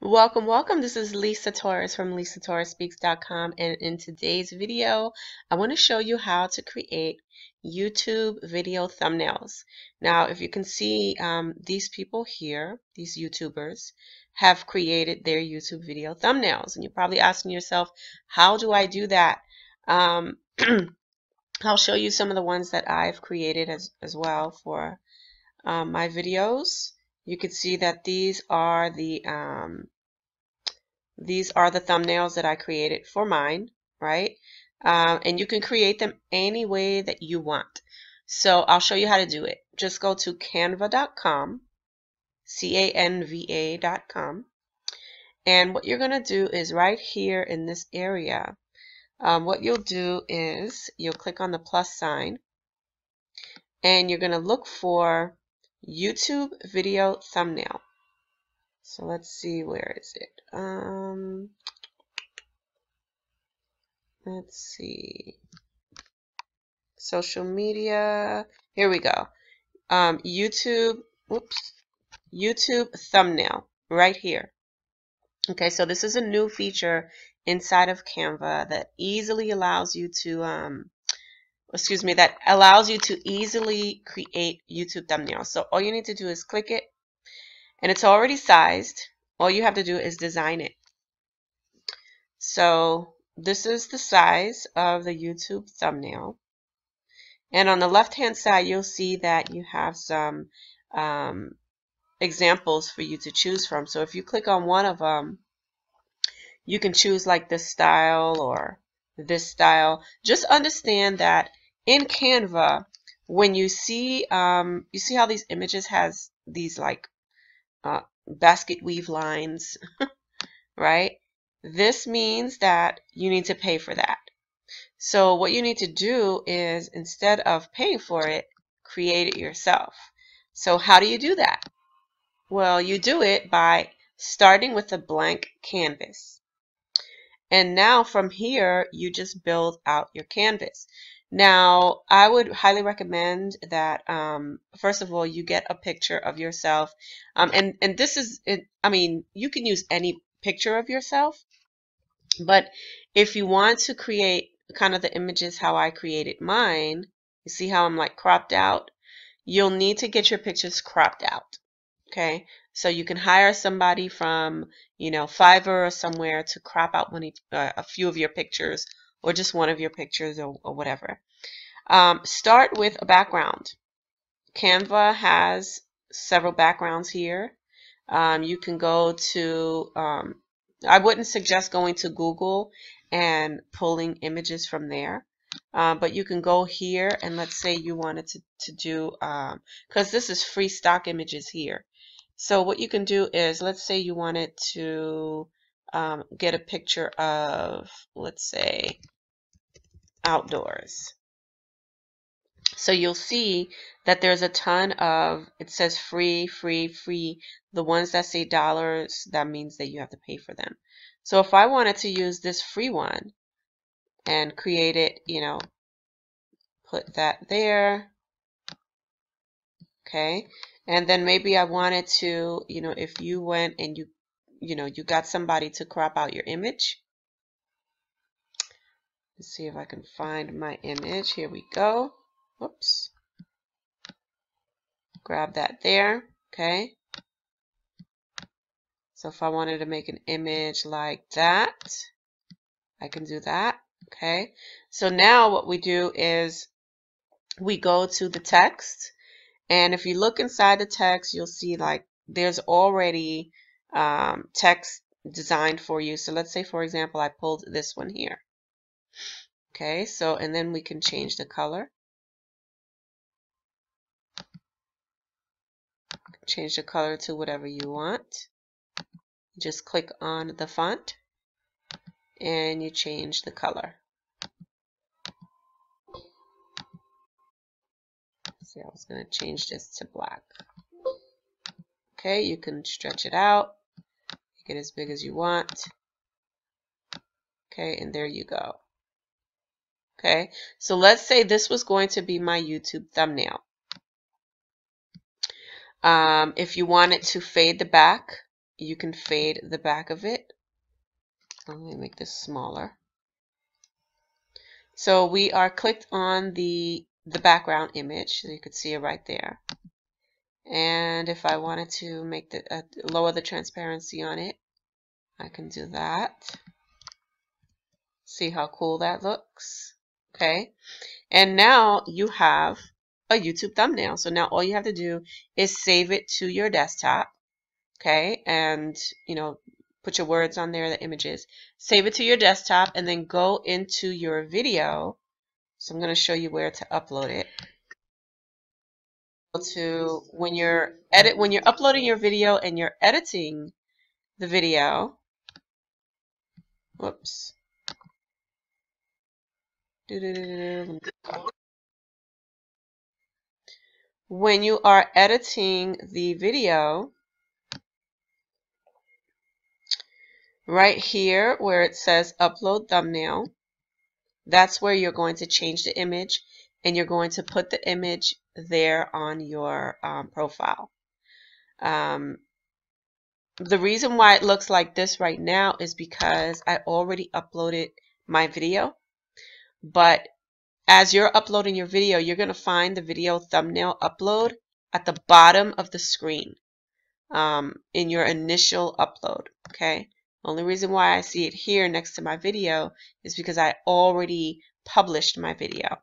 Welcome, welcome. This is Lisa Torres from LisaTorresSpeaks.com and in today's video, I want to show you how to create YouTube video thumbnails. Now, if you can see, um, these people here, these YouTubers, have created their YouTube video thumbnails. And you're probably asking yourself, how do I do that? Um, I'll show you some of the ones that I've created as, as well for um, my videos you can see that these are the um, these are the thumbnails that I created for mine, right? Um, and you can create them any way that you want. So I'll show you how to do it. Just go to canva.com, C-A-N-V-A.com. And what you're going to do is right here in this area, um, what you'll do is you'll click on the plus sign and you're going to look for YouTube video thumbnail. So let's see, where is it? Um, let's see. Social media. Here we go. Um, YouTube, oops, YouTube thumbnail right here. Okay, so this is a new feature inside of Canva that easily allows you to um, excuse me, that allows you to easily create YouTube thumbnails. So all you need to do is click it and it's already sized. All you have to do is design it. So this is the size of the YouTube thumbnail. And on the left hand side, you'll see that you have some um, examples for you to choose from. So if you click on one of them, you can choose like this style or this style. Just understand that in Canva, when you see, um, you see how these images has these like uh, basket weave lines, right? This means that you need to pay for that. So what you need to do is instead of paying for it, create it yourself. So how do you do that? Well, you do it by starting with a blank canvas. And now from here, you just build out your canvas. Now, I would highly recommend that, um, first of all, you get a picture of yourself. Um, and, and this is, it, I mean, you can use any picture of yourself. But if you want to create kind of the images how I created mine, you see how I'm like cropped out? You'll need to get your pictures cropped out. Okay, so you can hire somebody from, you know, Fiverr or somewhere to crop out one, uh, a few of your pictures or just one of your pictures or, or whatever. Um, start with a background. Canva has several backgrounds here. Um, you can go to, um, I wouldn't suggest going to Google and pulling images from there. Uh, but you can go here and let's say you wanted to, to do, because um, this is free stock images here. So what you can do is, let's say you wanted to um, get a picture of, let's say, outdoors. So you'll see that there's a ton of, it says free, free, free. The ones that say dollars, that means that you have to pay for them. So if I wanted to use this free one and create it, you know, put that there. Okay. And then maybe I wanted to, you know, if you went and you, you know, you got somebody to crop out your image, Let's see if I can find my image. Here we go. Whoops. Grab that there. Okay. So if I wanted to make an image like that, I can do that. Okay. So now what we do is we go to the text. And if you look inside the text, you'll see like there's already um, text designed for you. So let's say, for example, I pulled this one here. Okay, so and then we can change the color. Change the color to whatever you want. Just click on the font and you change the color. See, I was going to change this to black. Okay, you can stretch it out, make it as big as you want. Okay, and there you go. Okay, so let's say this was going to be my YouTube thumbnail. Um, if you want it to fade the back, you can fade the back of it. Let me make this smaller. So we are clicked on the, the background image, so you could see it right there. And if I wanted to make the uh, lower the transparency on it, I can do that. See how cool that looks? Okay. And now you have a YouTube thumbnail. So now all you have to do is save it to your desktop. Okay. And, you know, put your words on there, the images. Save it to your desktop and then go into your video. So I'm going to show you where to upload it. To when you're edit when you're uploading your video and you're editing the video. Whoops. When you are editing the video, right here where it says upload thumbnail, that's where you're going to change the image and you're going to put the image there on your um, profile. Um, the reason why it looks like this right now is because I already uploaded my video but as you're uploading your video, you're going to find the video thumbnail upload at the bottom of the screen um, in your initial upload. Okay. Only reason why I see it here next to my video is because I already published my video.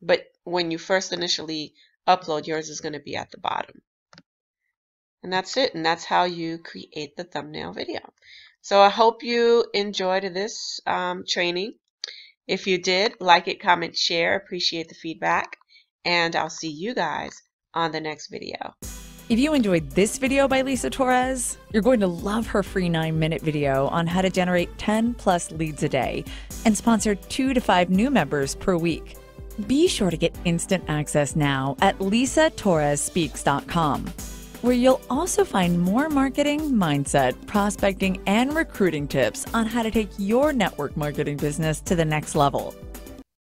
But when you first initially upload, yours is going to be at the bottom. And that's it. And that's how you create the thumbnail video. So I hope you enjoyed this um, training. If you did, like it, comment, share. Appreciate the feedback. And I'll see you guys on the next video. If you enjoyed this video by Lisa Torres, you're going to love her free 9-minute video on how to generate 10 plus leads a day and sponsor 2 to 5 new members per week. Be sure to get instant access now at lisatorresspeaks.com where you'll also find more marketing, mindset, prospecting, and recruiting tips on how to take your network marketing business to the next level.